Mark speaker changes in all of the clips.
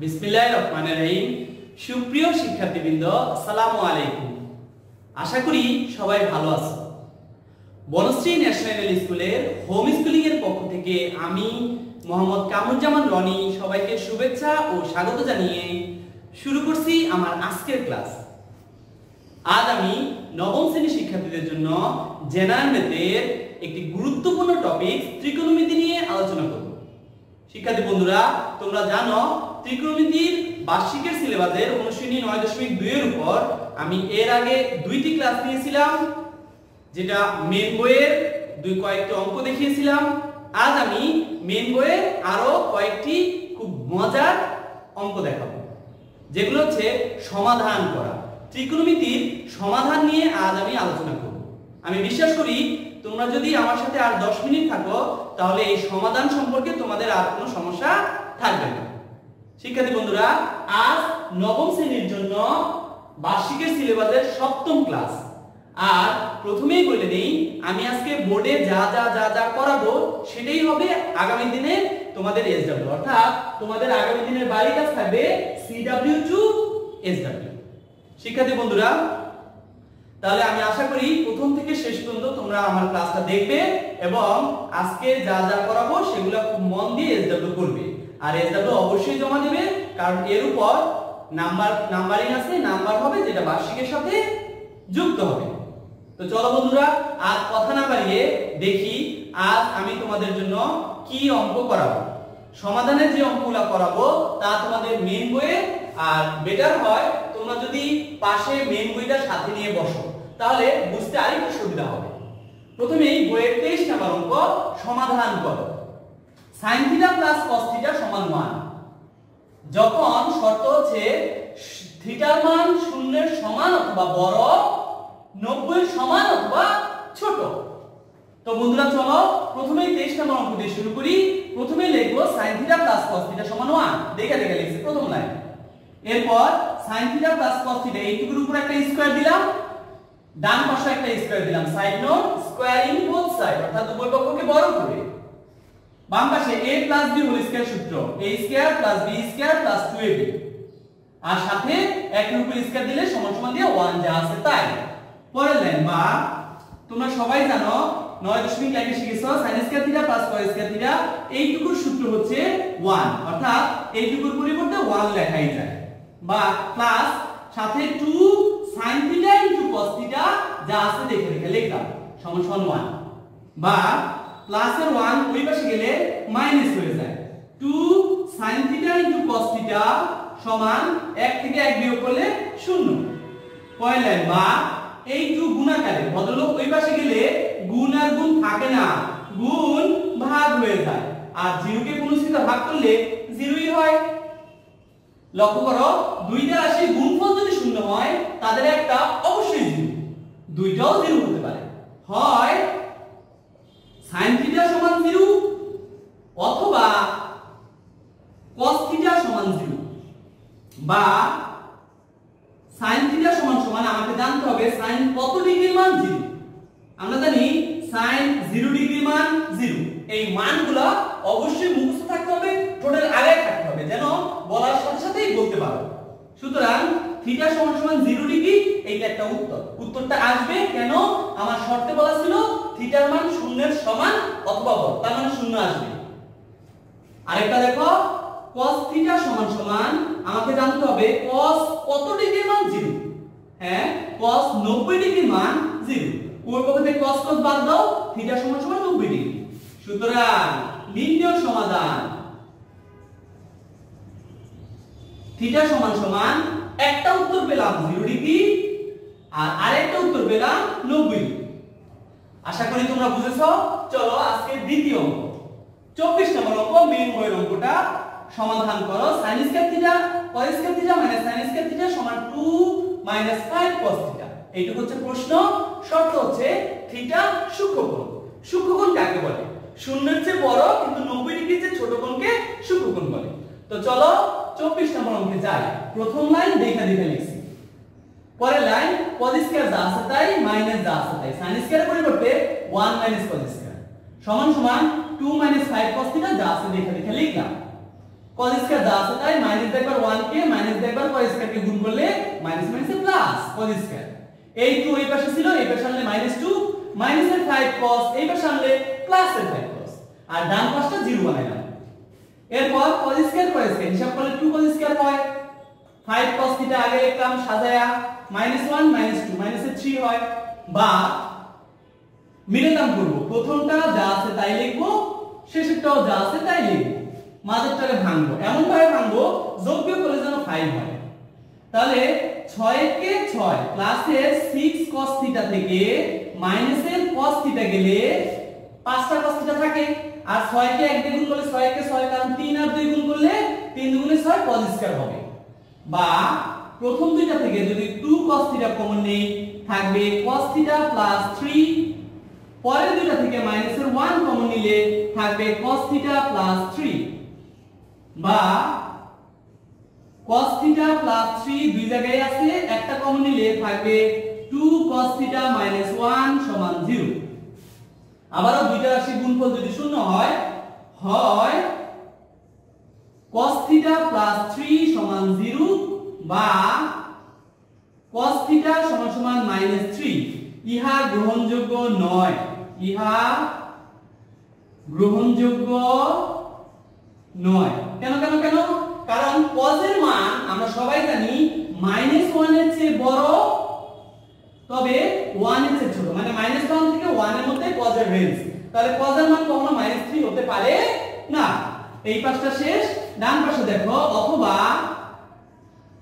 Speaker 1: বিসমিল্লাহির রহমানির রহিম। সুপ্রিয় শিক্ষার্থীবৃন্দ, আসসালামু আলাইকুম। আশা করি সবাই ভালো আছো। বনশ্রী ন্যাশনাল স্কুলের হোম স্কুলিং এর পক্ষ থেকে আমি মোহাম্মদ কামরুজ্জামান রনি সবাইকে শুভেচ্ছা ও স্বাগত জানিয়ে শুরু করছি আমার আজকের ক্লাস। আজ আমি নবম শ্রেণির শিক্ষার্থীদের জন্য জেনারেল ম্যাথের একটি গুরুত্বপূর্ণ টপিক ত্রিকোণমিতি নিয়ে আলোচনা করব। শিক্ষার্থী বন্ধুরা, তোমরা জানো, ত্রিকোণমিতির বার্ষিকের সিলেবাসের অনুশীলনী নয় দশমিক দুইয়ের উপর আমি এর আগে দুইটি ক্লাস নিয়েছিলাম, যেটা মেন বইয়ের দুই কয়েকটি অঙ্ক দেখিয়েছিলাম। আজ আমি মেন বইয়ের আরও কয়েকটি খুব মজার অঙ্ক দেখাবো, যেগুলো হচ্ছে সমাধান করা। ত্রিকোণমিতির সমাধান নিয়ে আজ আমি আলোচনা করব। আমি বিশ্বাস করি তোমরা যদি আমার সাথে আর দশ মিনিট থাকো, তাহলে এই সমাধান সম্পর্কে তোমাদের আর কোনো সমস্যা থাকবে না। শিক্ষার্থী বন্ধুরা, আজ নবম শ্রেণির জন্য বার্ষিকের সিলেবাসের সপ্তম ক্লাস আর প্রথমেই বলে নেই, আমি আজকে বোর্ডে যা যা যা যা করাবো, সেটাই হবে আগামী দিনে তোমাদের এসডব্লিউ অর্থাৎ তোমাদের আগামী দিনের বাড়ি কাজ থাকবে সিডব্লিউ টু এসডব্লিউ শিক্ষার্থী বন্ধুরা তাহলে আমি আশা করি প্রথম থেকে শেষ পর্যন্ত তোমরা আমার ক্লাসটা দেখবে এবং আজকে যা যা করাবো সেগুলো খুব মন দিয়ে এসডব্লিউ করবে। আর এসডব্লিউ অবশ্যই জমা দেবে, কারণ এর উপর নাম্বার, নাম্বারিং আছে, নাম্বার হবে যেটা বার্ষিকের সাথে যুক্ত হবে। তো চলো বন্ধুরা আর কথা না বাড়িয়ে দেখি আজ আমি তোমাদের জন্য কি অঙ্ক করাবো। সমাধানের যে অঙ্কগুলো করাবো, তা তোমাদের মেন বইয়ে, আর বেটার হয় তোমরা যদি পাশে মেন বইটা সাথে নিয়ে বসো। তাহলে বুঝতে আরেকটু সুবিধা হবে। প্রথমে এই বইয়ের তেইশ নাম্বার অঙ্ক সমাধান করো। সাইন প্লাস কস থিটা সমান ওয়ান যখন শর্ত হচ্ছে থিটার মান শূন্যের সমান অথবা বড় নব্বই সমান অথবা ছোট। তো বন্ধুরা, চলো প্রথমেই তেইশ নম্বর অঙ্ক দিয়ে শুরু করি। প্রথমেই লিখব সাইন থিটা প্লাস কস সমান ওয়ান দেখে দেখে লিখছি প্রথম লাইন এরপর sine theta plus cos theta এইটুকুর উপর একটা স্কয়ার দিলাম। ডান পাশে একটা স্কয়ার দিলাম side note squaring both side অর্থাৎ উভয় পক্ষকে বড় করে। বাম পাশে a b হোল স্কয়ার সূত্র, a square b square plus 2ab আর সাথে একের উপর স্কয়ার দিলে সমান সমান দিয়ে 1 যা আছে তাই। পরের লাইন বা, তোমরা সবাই জানো 9 দশমিক শিখেছো, sin square theta plus cos square theta এইটুকুর সূত্র হচ্ছে 1 অর্থাৎ এইটুকুর পরিবর্তে 1 লেখাই যায়। বা প্লাস সাথে 2 sin থিটা cos থিটা যা আছে দেখে দেখে লিখলাম। সমান সমান 1 বা প্লাসের 1 ওই পাশে গেলে মাইনাস হয়ে যায়। 2 sin থিটা cos থিটা সমান 1 থেকে 1 বিয়োগ করলে 0 পরের বা এই টু গুণাকারে ভদ্রলোক ওই পাশে গেলে গুণ আর গুণ থাকে না। গুণ ভাগ হয়ে যায়। আর জিরোকে কোন সাথে ভাগ করলে জিরোই হয়। লক্ষ্য করো, দুইটা রাশির গুণফল যদি শূন্য হয়, তাদের একটা অবশ্যই জিরো দুইটাও জিরো হতে পারে। হয় sin থিটা সমান জিরো অথবা cos থিটা সমান জিরো বা sin থিটা সমান সমান আমাকে জানতে হবে sin কত ডিগ্রির মান 0 আমরা জানি sin 0 ডিগ্রির মান 0 এই মানগুলো অবশ্যই মুখস্থ থাকতে হবে টোটাল আগে থাকতে হবে যেন বলার সাথে সাথেই বলতে পারো সুতরাং সমান 0 ডিগ্রি এইটা একটা উত্তর। উত্তরটা আসবে কেন? আমার শর্তে বলা ছিল থিটার মান শূন্যের সমান অথবা তার মানে শূন্য আসবে। আরেকটা দেখো, cos থিটা সমান সমান, আমাকে জানতে হবে cos কত ডিগ্রির মান 0 হ্যাঁ cos 90 ডিগ্রির মান 0 ওই পক্ষ থেকে cos বাদ দাও থিটা সমান সমান 90 ডিগ্রি সুতরাং নির্ণয় সমাধান। থিটা সমান সমান একটা উত্তর পেলাম 0 ডিগ্রি আর আরেকটা উত্তর পেলাম নব্বই আশা করি তোমরা বুঝেছ। চলো আজকে দ্বিতীয় অঙ্ক। 24 নম্বর অঙ্ক মেইন বইয়ের অঙ্কটা। সমাধান করো। sin square theta cos square theta minus sin square theta সমান 2 মাইনাস 5 cos থিটা এইটুকু হচ্ছে প্রশ্ন। শর্ত হচ্ছে থিটা সূক্ষ্মকোণ। সূক্ষ্মকোণ কাকে বলে? শূন্যের চেয়ে বড় কিন্তু 90 ডিগ্রির চেয়ে ছোট কোণকে সূক্ষ্মকোণ বলে। তো চলো 24 নম্বর অঙ্কে যাই। প্রথম লাইন দেখা দেখা লিখছি। পরের লাইন cos স্কয়ার যা আছে তাই মাইনাস যা আছে তাই। sin স্কয়ারের পরিবর্তে 1 মাইনাস cos স্কয়ার সমান সমান 2 মাইনাস 5 cos থিটা যা আছে দেখা দেখা লিখলাম। cos স্কয়ার যা আছে তাই মাইনাস একবার 1 কে মাইনাস একবার cos স্কয়ার কে গুণ করলে মাইনাস মাইনাসে প্লাস cos স্কয়ার এই 2 এই পাশে ছিল, এই পাশে আনলে মাইনাস 2 মাইনাসের 5 cos, এই পাশে আনলে প্লাসের 5 cos আর ডান পাশটা 0 বানাইলাম। এরপর cos স্কয়ার cos স্কয়ার হিসাব করলে 2 cos স্কয়ার হয়। 5 cos থিটা আগে লিখলাম, সাজায়া মাইনাস 1 মাইনাস 2 মাইনাসে 3 হয়। বা মিডল করব। প্রথমটা যা আছে তাই লিখব, শেষেরটাও যা আছে তাই লিখব। মাঝেরটাকে ভাঙবো। এমন ভাবে ভাঙবো যোগ্য করে যেন 5 হয়। তাহলে 6 কে 6 প্লাসের 6 cos থিটা থেকে মাইনাসের cos থিটা গেলে পাঁচটা cos থিটা থাকে। আর 6 কে 1 দিয়ে গুণ করলে 6 কে 3 দুগুণে 6 cos স্কয়ার হবে। বা প্রথম দুইটা থেকে যদি 2 cos থিটা কমন নেই, থাকবে cos থিটা 3 পরের দুইটা থেকে মাইনাসের 1 কমন নিলে থাকবে cos থিটা 3 বা cos থিটা 3 দুই জায়গায় আছে, একটা কমন নিলে থাকবে 2 cos থিটা 1 সমান 0 আবারও দুইটা রাশির গুণফল যদি শূন্য হয় হয় cos থিটা 3 সমান 0 বা cos থিটা সমান সমান -3 ইহা গ্রহণযোগ্য নয়। ইহা গ্রহণযোগ্য নয়। কেন কেন কেন? কারণ cos এর মান আমরা সবাই জানি -1 এর চেয়ে বড়, তবে 1 এর চেয়ে ছোট। মানে -1 থেকে 1 এর মধ্যে cos এর রেঞ্জ তাহলে cos এর মান কখনো -3 হতে পারে না। এই পাশটা শেষ। ডান পাশে দেখো, অথবা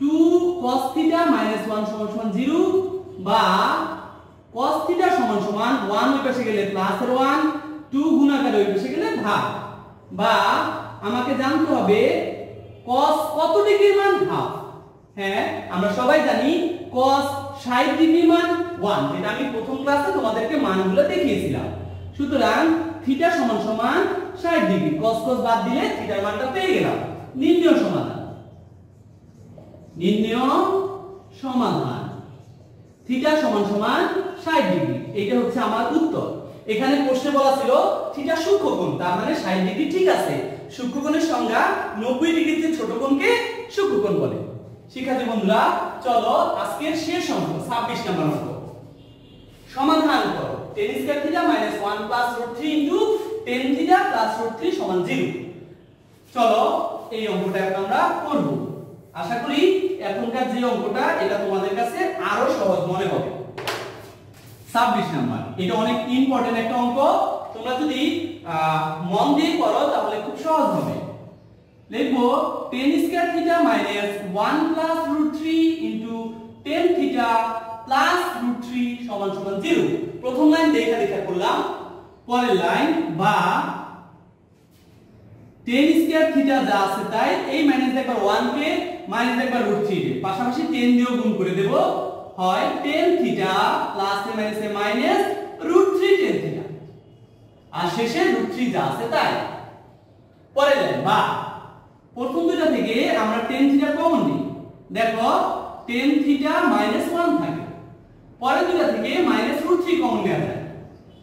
Speaker 1: 2 cos θ 1 সমান সমান 0 বা cos θ সমান সমান 1 ওই পাশে গেলে প্লাস এর 1 2 গুণাকারে ওই পাশে গেলে ভাগ। বা আমাকে জানতে হবে cos কত ডিগ্রির মান? হাফ হ্যাঁ আমরা সবাই জানি cos 60 ডিগ্রির মান 1 যেটা আমি প্রথম ক্লাসে তোমাদেরকে মানগুলো দেখিয়েছিলাম। সুতরাং থিটা সমান সমান 60 ডিগ্রি, cos cos বাদ দিলে থিটার মানটা পেয়ে গেলাম। নির্ণয় সমাধান। নির্ণয় সমাধান। থিটা সমান সমান 60 ডিগ্রি। এটা হচ্ছে আমার উত্তর। এখানে প্রশ্নে বলা ছিল থিটা সূক্ষ্মকোণ তার মানে 60 ডিগ্রি ঠিক আছে। সূক্ষ্মকোণের সংজ্ঞা 90 ডিগ্রিতে ছোট কোণকে সূক্ষ্মকোণ বলে। শিক্ষার্থী বন্ধুরা, চলো আজকের শেষ অঙ্ক 26 নম্বর অঙ্ক। সমাধান করো। tan square theta 1 plus root 3 tan theta plus root 3 সমান 0 চলো এই অঙ্কটা এখন আমরা করব। আশা করি এখনকার যে অঙ্কটা, এটা তোমাদের কাছে আরও সহজ মনে হবে। 26 নাম্বার। এটা অনেক ইম্পর্টেন্ট একটা অঙ্ক। তোমরা যদি মন দিয়ে করো তাহলে খুব সহজ হবে। লিখব tan square theta minus 1 plus root 3 into tan theta plus root 3 সমান সমান 0 প্রথম লাইন দেখা দেখা করলাম। পরের লাইন বা টেন স্কয়ার থিটা যা আছে তাই এই মাইনাস একবার 1 কে মাইনাস একবার রুট থ্রি কে। পাশাপাশি টেন দিয়েও গুণ করে দেব, হয় tan theta plus a minus a minus root three tan theta আর শেষে রুট থ্রি যা আছে তাই। পরের লাইন বা প্রথম দুটা থেকে আমরা টেন থিটা কমন নিই দেখো টেন থিটা মাইনাস 1 থাকে। পরের দুটা থেকে মাইনাস রুট থ্রি কমন নেওয়া যায়।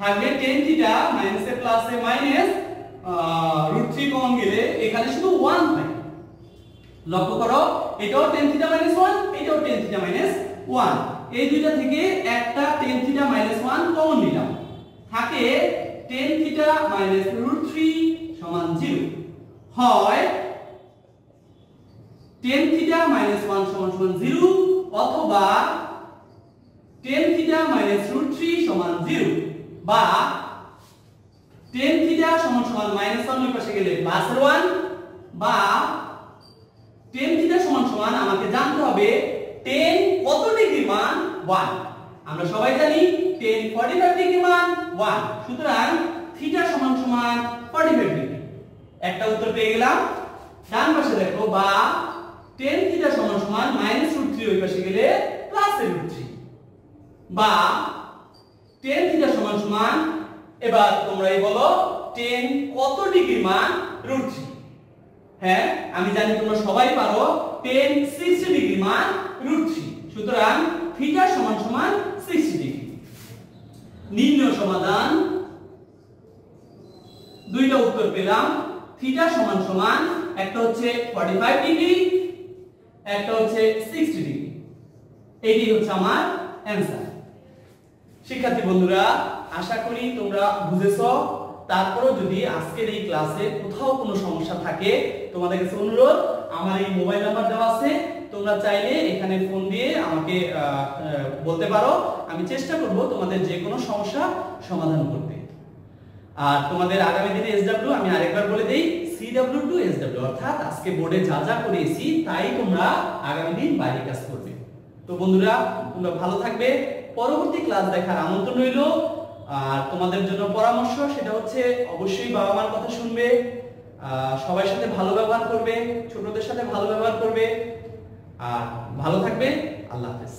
Speaker 1: থাকবে tan theta minus a plus a minus root 3 common গেলে এখানে শুধু 1 থাকে। লক্ষ্য করো, এটাও tan থিটা মাইনাস 1 এটাও tan থিটা মাইনাস 1 এই দুইটা থেকে একটা tan থিটা মাইনাস 1 কমন নিলাম। থাকে tan থিটা মাইনাস রুট 3 সমান 0 হয় tan থিটা মাইনাস 1 সমান সমান 0 অথবা tan থিটা মাইনাস রুট 3 সমান 0 বা tan থিটা সমান সমান মাইনাস 1 এর পাশে গেলে প্লাস 1 বা tan থিটা সমান সমান আমাকে জানতে হবে tan কত ডিগ্রি মান 1 আমরা সবাই জানি tan 45 ডিগ্রি মান 1 সুতরাং থিটা সমান সমান 45 ডিগ্রি। একটা উত্তর পেয়ে গেলাম। ডান পাশে দেখো বা tan থিটা সমান সমান মাইনাস -√3 ওই পাশে গেলে +√3 বা tan থিটা সমান সমান, এবার তোমরাই বলো tan কত ডিগ্রি মান √3 হ্যাঁ আমি জানি তোমরা সবাই পারো, tan 60 ডিগ্রি মান √3 সুতরাং থিটা সমান সমান 60 ডিগ্রি। নির্ণয় সমাধান, দুইটা উত্তর পেলাম থিটা সমান সমান একটা হচ্ছে 45 ডিগ্রি, একটা হচ্ছে 60 ডিগ্রি। এইটি হচ্ছে আমার অ্যানসার শিক্ষার্থী বন্ধুরা, আশা করি তোমরা বুঝেছ। তারপরও যদি আজকের এই ক্লাসে কোথাও কোনো সমস্যা থাকে, তোমাদের কাছে অনুরোধ, আমার এই মোবাইল নাম্বার দেওয়া আছে। তোমরা চাইলে এখানে ফোন দিয়ে আমাকে বলতে পারো। আমি চেষ্টা করব তোমাদের যে কোনো সমস্যা সমাধান করতে। আর তোমাদের আগামী দিনে এসডব্লিউ আমি আরেকবার বলে দেই সিডব্লিউ টু এসডব্লিউ অর্থাৎ আজকে বোর্ডে যা যা করেছি, তাই তোমরা আগামী দিন বাইরে কাজ করবে। তো বন্ধুরা, তোমরা ভালো থাকবে। পরবর্তী ক্লাস দেখার আমন্ত্রণ রইল। আর তোমাদের জন্য পরামর্শ সেটা হচ্ছে, অবশ্যই বাবা মার কথা শুনবে সবার সাথে ভালো ব্যবহার করবে, ছোটদের সাথে ভালো ব্যবহার করবে। আর ভালো থাকবে, আল্লাহ হাফেজ।